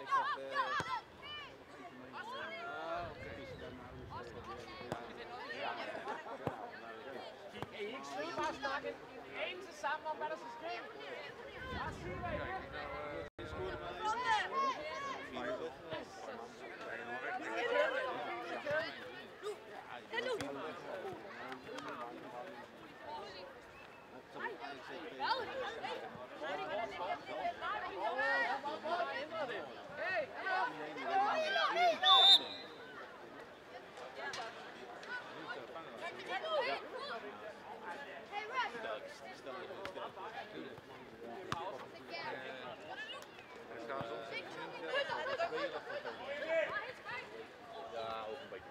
ik had... eh, Ah, oké. Zie maar staan in het systeem. Dat zien wij hier. Die Ja, ook een beetje.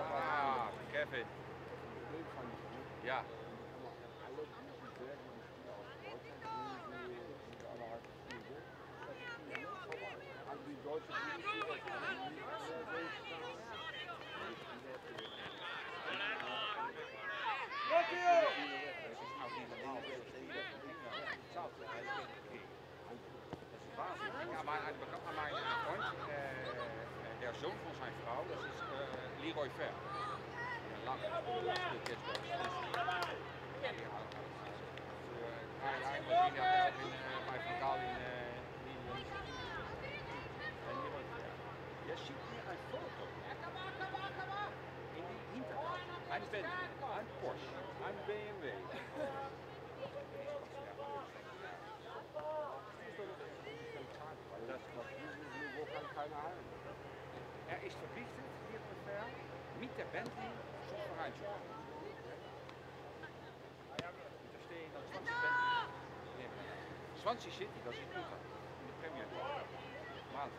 Ah, Kevin. Ja. Aber alle guten, sehr guten Spieler aus Deutschland, die, die, die alle halt spielen. Also die deutsche Bundesliga ist eigentlich sehr, sehr stark. Ja, maar hij bekend aan mijn vriend, eh, der zoon van zijn vrouw, dat is eh, Leroy Ver. Een lang dit was. Dus, die houdt. Dus, eh, ook in, eh, bij Van Gaal in eh, eh, en een die hinterkant. Een Bentley, een Porsche, een BMW. Keiner halten. Er is verplicht hier op ver met de Bentley vooruit te komen. Daar steen dat Swansea Bentley. Nee. Swansea City, dat is in de Premier League. Maand.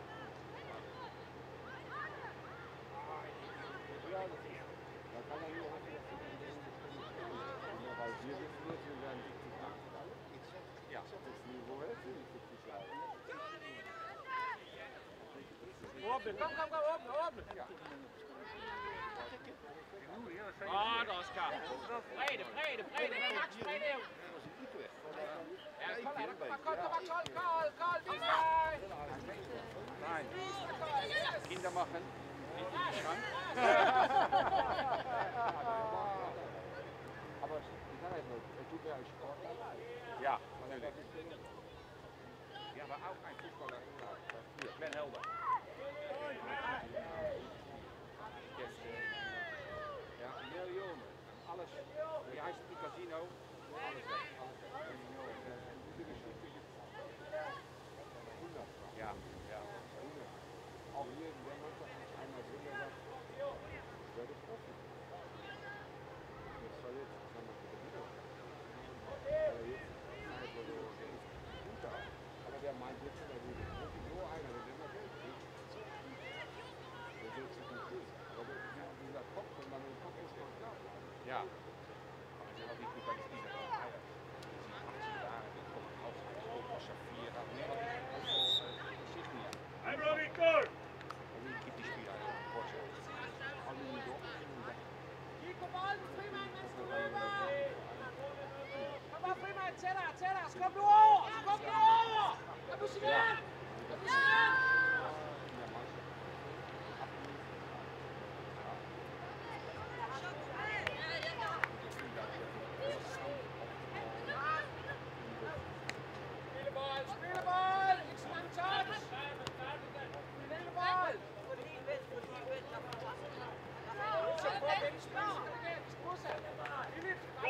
Ja, das ist, da kann nur hoffen, dass den Ja, weil wir Open, kom, kom, kom, open, open. Ah, dat is. Ja, kom, kom, kom, kom, kom, Karl, Karl, wie mij. Nein. Kinder machen. Niet in de schrank. Aber ich sage mal, er tut ja Sport. Ja, Training Ja, maar ook een voetballer. Hier, Ben Helder. Eh, Ja, miljoenen. Alles. Ja, hij zit casino. Alles weg.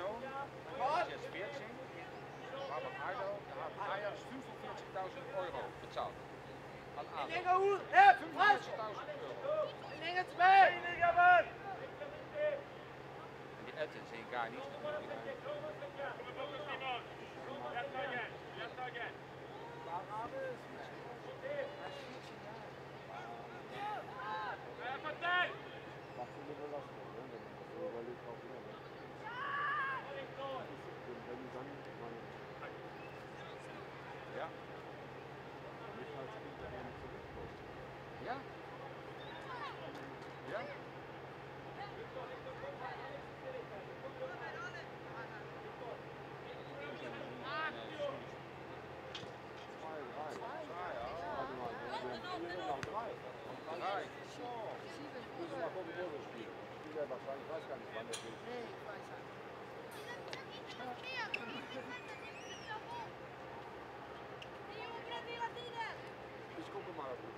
Ist jetzt 14, Robert Ardo, Ajax 45.000 Euro bezahlt. An Ado. 45.000 Euro. En die Elton zie ik gar niet. Macht so eine Belastung, ne?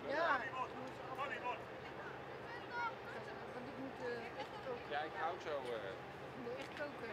Ja. Want ik moet eh, echt koken. Ja, ik hou zo. eh, Ik moet echt koken.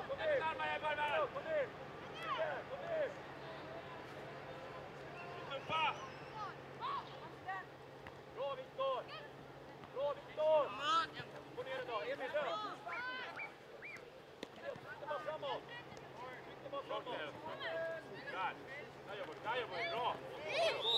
Dai, dai, dai, dai, dai, dai, dai, dai, dai,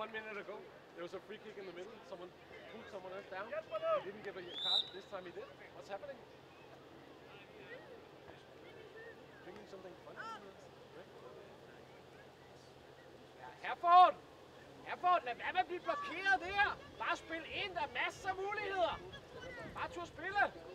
One minute ago, there was a free kick in the middle. Someone pulled someone else down. He uh, didn't give a card. This time he did. What's happening? Drinking something funny? Uh, Herford! Herford, lad være med at blive blokeret der! Bare spil ind, der er masser af muligheder! Bare tur spille!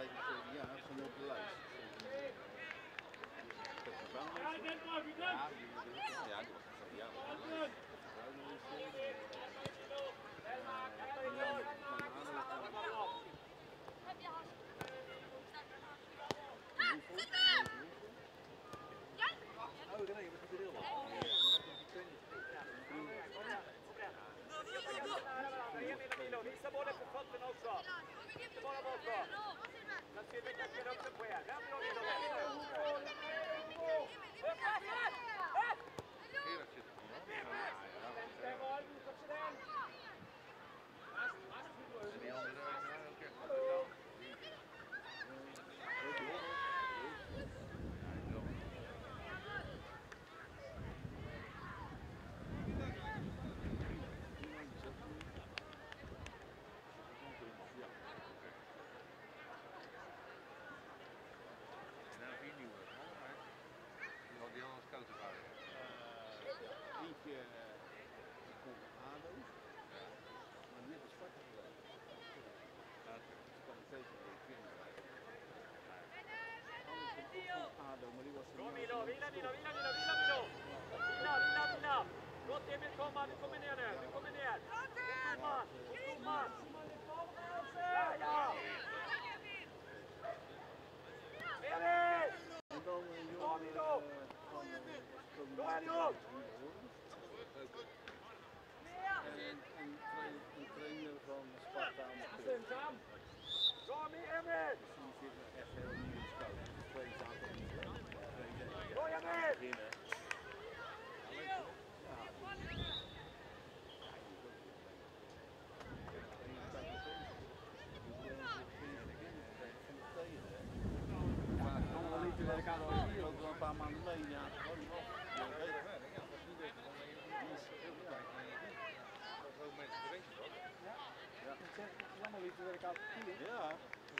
ja vorig jaar gewoon op de lijst. Ja, die was vorig jaar. Komma, nu Ja, De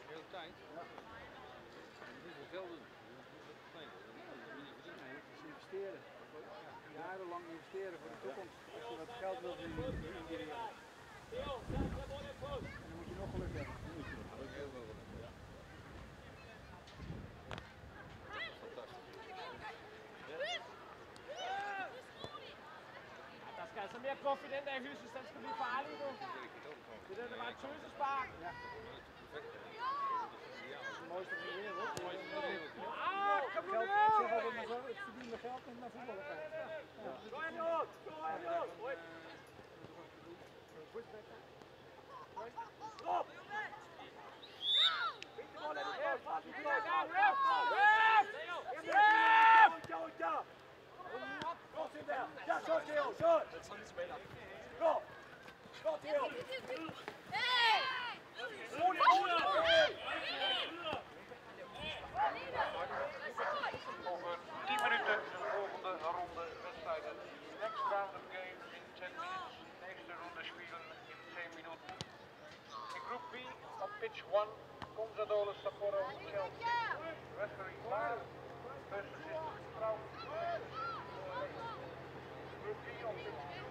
hele tijd. Doen. Nee, is investeren. Jarenlang investeren voor de toekomst. Als je wat geld wilt investeren. En dan moet je nog geluk hebben. heel veel. Ja, der skal altså mere puff i den der hysse, den skal blive farlig, du. Det der, der var et tøsespark. Het mooiste van de wereld. Ah, kom ik zeg altijd maar zo, het verdiende geld met naar voetballen. Gå ind ud! Gå ind ud! Ryk! Stop! Ja, så Theo, så! Gå! Gå, Theo! Rolig, rolig! Pitch 1, Consadole Sapporo Chelsea. Referee Laar versus de vrouw. Group B op pitch 2.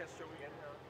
orchestra weekend.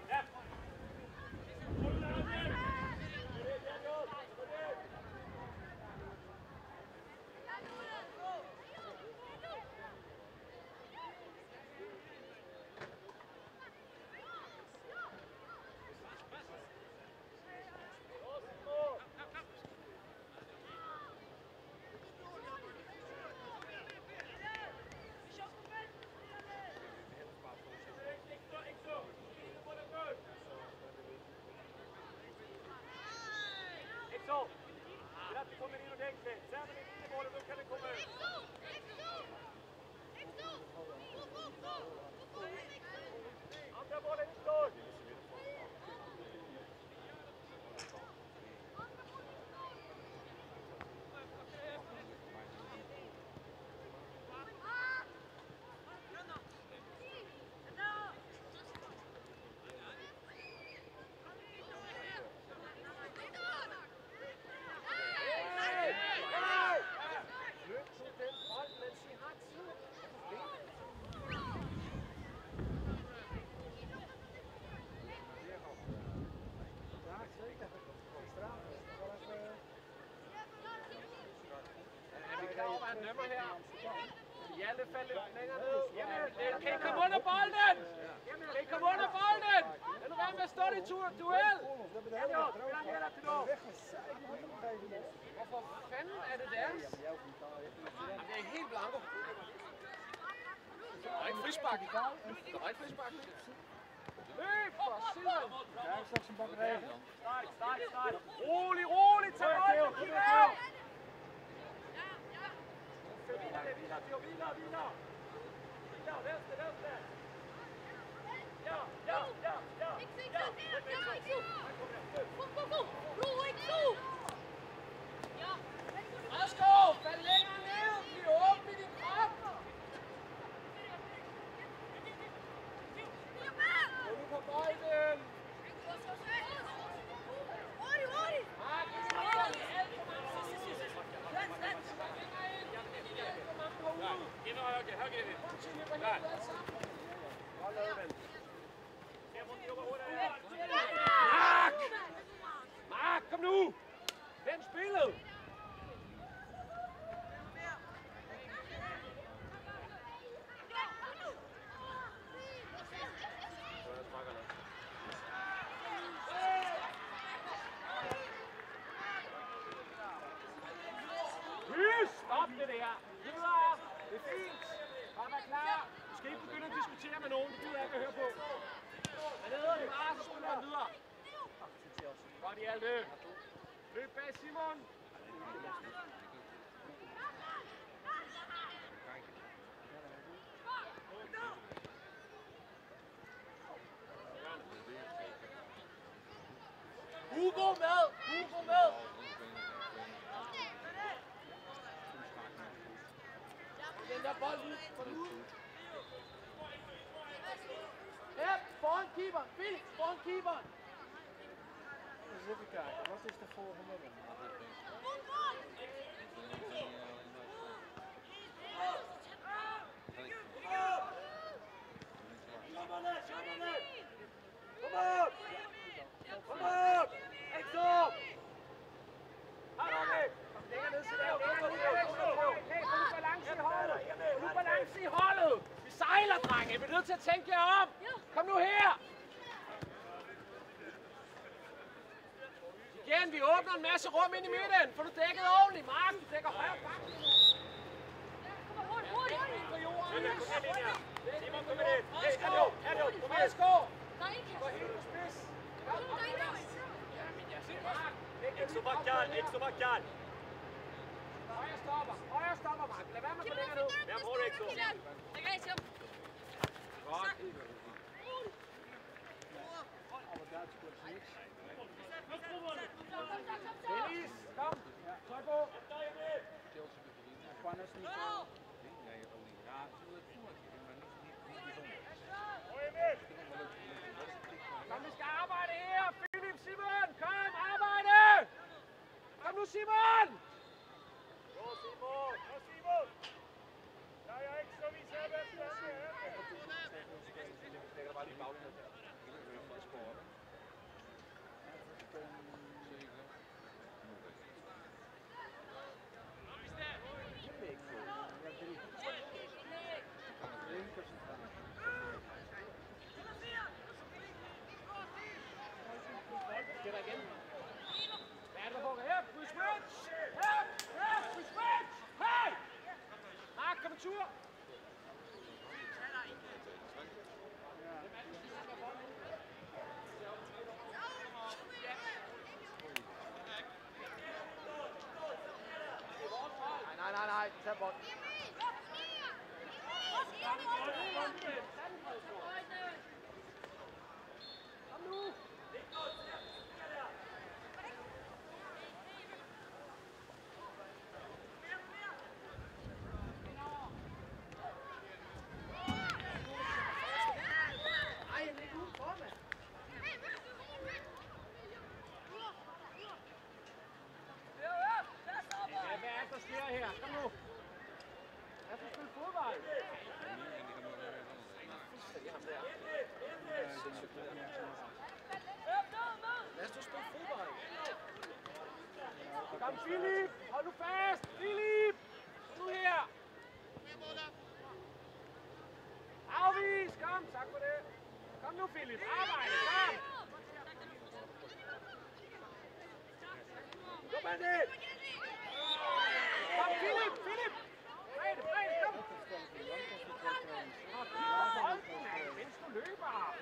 Go, go, go! Nemmer her. Hjalte faldt lidt længere ned. Kan I komme under bolden? Kan I komme under bolden? Lad være med at stå i tur. Duel! Hvorfor fanden er det deres? Det er helt blanko. Der er ikke frispark. Der er ikke frispark. Løb for siden! Ja, så som bare Start, start, start. Rolig, rolig, tag bolden! Ja, ja, ja, ja! Ik Stop det der! Videre! Det er fint! Kom, er klar! Du skal ikke begynde at diskutere med nogen, det gider jeg ikke at høre på. Men nede, det bare, så spiller han videre. Godt i alt det. Løb bag Simon. Hugo med! Hugo med! Wenn der Ball liegt, von Hep, vorn Kiebern, Felix, vorn Kiebern. Eens even kijken, wat is de volgende win? Kom maar net, kom maar net! Kom op! Kom op! Echt op! Ga dan mee! Dingen is er heel goed! I holdet! Vi sejler, drenge! Vi er nødt til at tænke jer om! Kom nu her! Igen, vi åbner en masse rum ind i midten. Får du dækket ordentligt. Mark, du dækker højre bak. På jorden. Simon, kom med det. Hey! Adjo, Adjo, kom med. Asko! Gå helt på spids. Mark, læg den Ikke så på ikke så bakkald. Højre stopper. Højre stopper, Mark. Lad være med at gå længere ned. Vær på, Exo. Godt. Alle Duitse clubs niks. Dennis, kom. Tryk på. Is niet zo. Kom, vi skal arbejde her. Philip, Simon, kom, arbejde. Kom nu, Simon. Bravo! Set ball. Nu, Philip. Arbejde, klar. Kom med det. Kom, Philip, Philip. Frede, Frede, kom. Og kig på bolden, mand, mens du løber.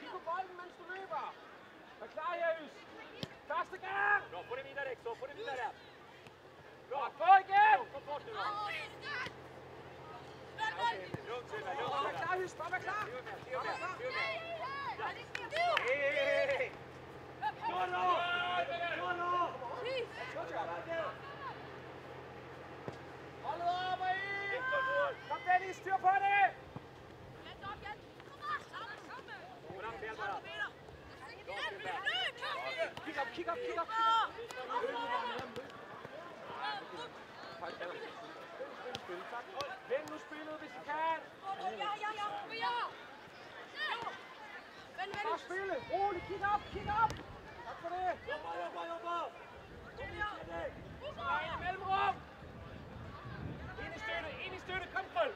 Kig på bolden, mens du løber. Vær klar, Jøs. Første gang. Bra, få det vidare Exo, få det vidare. Bra, gå igen. Kom. klar, Hys. Bare vær klar. Bare vær klar. Hey! Kom nu! Kom nu! Hold op og ind! Kom Dennis, styr på det! Kig op, kig op, kig op! Kig op spil. Vend nu spillet, hvis I kan. Ja, ja, ja. Ja. Vend, vend. Bare spille. Rolig. Kig op, kig op. Tak for det. Jobber, jobber, jobber. Kom i Mellemrum. Ind i støtte, ind i støtte. Kom, folk.